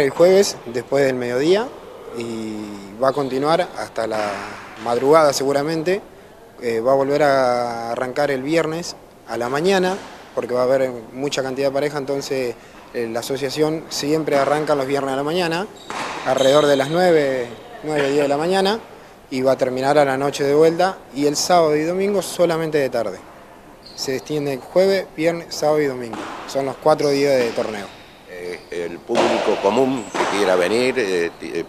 el jueves después del mediodía y va a continuar hasta la madrugada seguramente. Eh, va a volver a arrancar el viernes a la mañana porque va a haber mucha cantidad de pareja, entonces eh, la asociación siempre arranca los viernes a la mañana, alrededor de las 9, 9, 10 de la mañana y va a terminar a la noche de vuelta y el sábado y domingo solamente de tarde. Se extiende jueves, viernes, sábado y domingo. Son los cuatro días de torneo. Eh, el público común que quiera venir, eh, eh,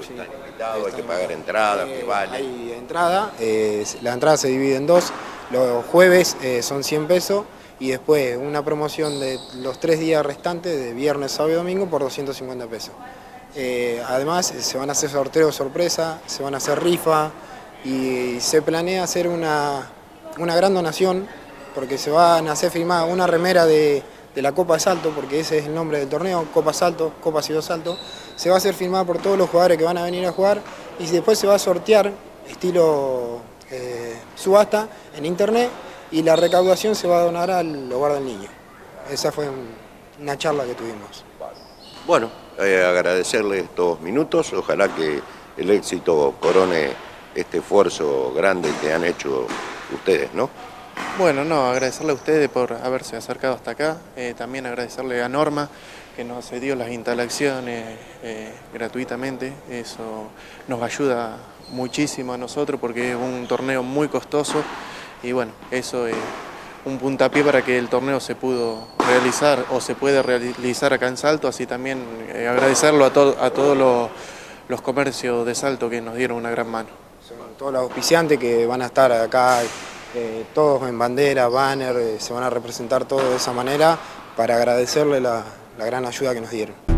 están invitados, hay que pagar entrada, que vale. Hay entrada, eh, la entrada se divide en dos. Los jueves eh, son 100 pesos y después una promoción de los tres días restantes, de viernes, sábado y domingo, por 250 pesos. Eh, además, eh, se van a hacer sorteos sorpresa, se van a hacer rifa y se planea hacer una, una gran donación porque se van a hacer firmada una remera de, de la Copa Salto, porque ese es el nombre del torneo, Copa Salto, Copa Ciudad Salto. Se va a hacer firmada por todos los jugadores que van a venir a jugar y después se va a sortear estilo eh, subasta en internet y la recaudación se va a donar al hogar del niño. Esa fue un- una charla que tuvimos. Bueno, eh, agradecerle estos minutos, ojalá que el éxito corone este esfuerzo grande que han hecho ustedes, ¿no? Bueno, no, agradecerle a ustedes por haberse acercado hasta acá, eh, también agradecerle a Norma que nos cedió las instalaciones eh, gratuitamente, eso nos ayuda muchísimo a nosotros porque es un torneo muy costoso. Y bueno, eso es un puntapié para que el torneo se pudo realizar o se puede realizar acá en Salto, así también eh, agradecerlo a, a todos los, los comercios de Salto que nos dieron una gran mano. Todos los auspiciantes que van a estar acá, todos en bandera, banner, eh, se van a representar todos de esa manera para agradecerle la- la gran ayuda que nos dieron.